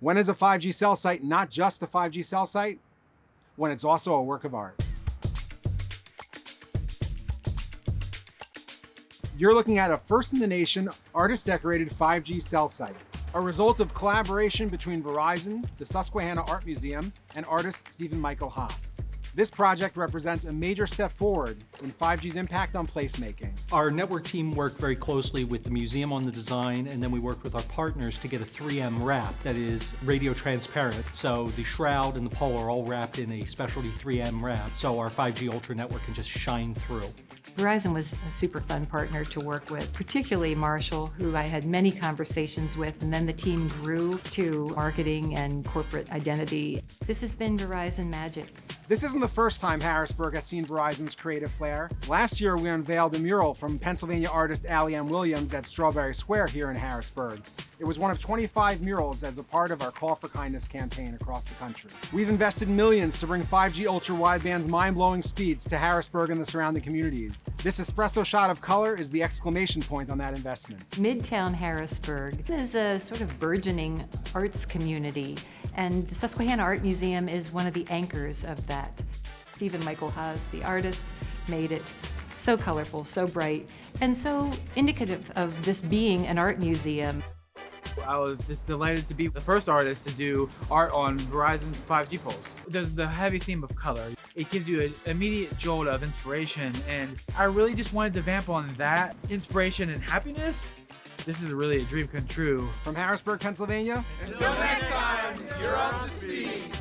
When is a 5G cell site not just a 5G cell site? When it's also a work of art. You're looking at a first in the nation artist decorated 5G cell site, a result of collaboration between Verizon, the Susquehanna Art Museum, and artist Stephen Michael Haas. This project represents a major step forward in 5G's impact on placemaking. Our network team worked very closely with the museum on the design, and then we worked with our partners to get a 3M wrap that is radio transparent. So the shroud and the pole are all wrapped in a specialty 3M wrap, so our 5G Ultra network can just shine through. Verizon was a super fun partner to work with, particularly Marshall, who I had many conversations with, and then the team grew to marketing and corporate identity. This has been Verizon magic. This isn't the first time Harrisburg has seen Verizon's creative flair. Last year, we unveiled a mural from Pennsylvania artist Allie M. Williams at Strawberry Square here in Harrisburg. It was one of 25 murals as a part of our Call for Kindness campaign across the country. We've invested millions to bring 5G ultra wideband's mind-blowing speeds to Harrisburg and the surrounding communities. This espresso shot of color is the exclamation point on that investment. Midtown Harrisburg is a sort of burgeoning arts community, and the Susquehanna Art Museum is one of the anchors of that. Stephen Michael Haas, the artist, made it so colorful, so bright, and so indicative of this being an art museum. I was just delighted to be the first artist to do art on Verizon's 5G poles. There's the heavy theme of color. It gives you an immediate jolt of inspiration, and I really just wanted to vamp on that inspiration and happiness. This is really a dream come true. From Harrisburg, Pennsylvania, until next time, you're up to speed.